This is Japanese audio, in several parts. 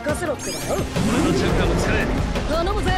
任せろってばよ。俺のチャンカーも使え頼むぜ。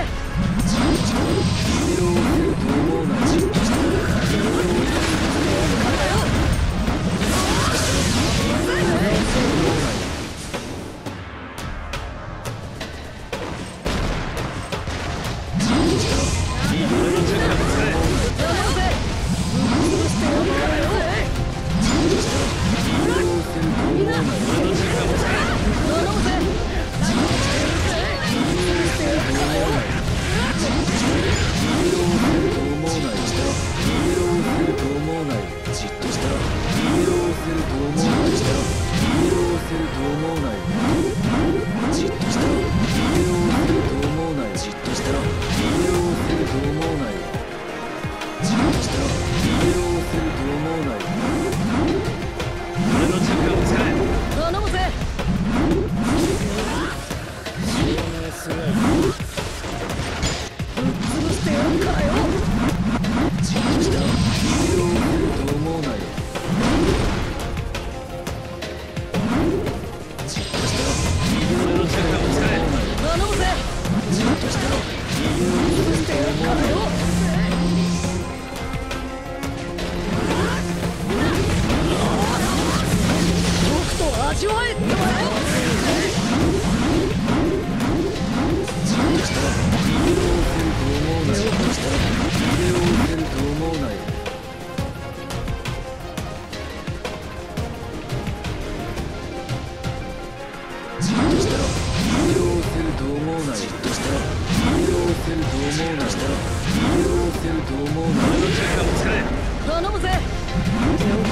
頼むぜ。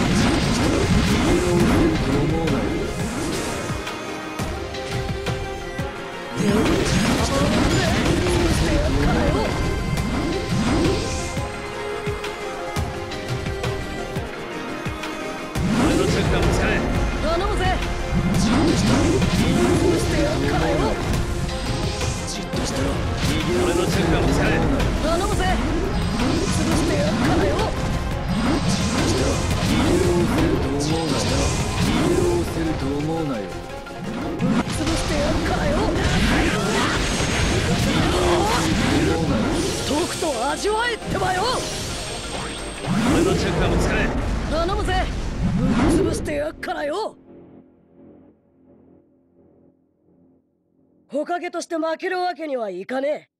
味わえってば俺のチェッカーも頼むぜ潰してやっからよほかげとして負けるわけにはいかねえ。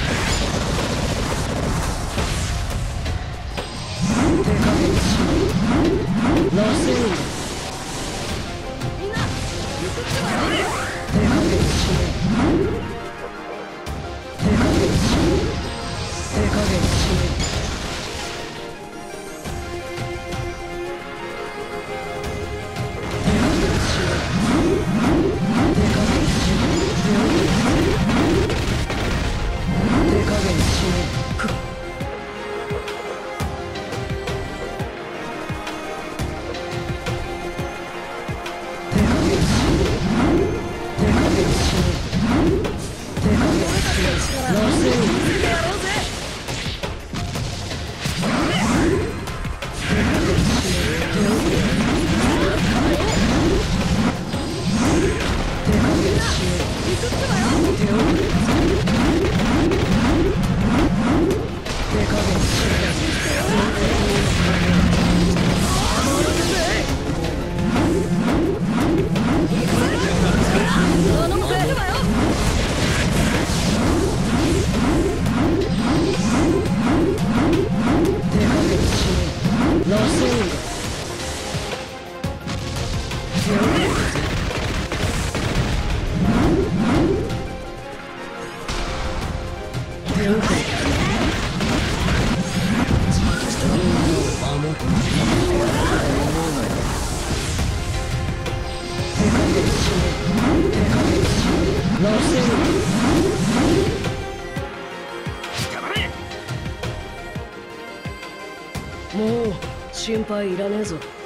もう心配いらねえぞ。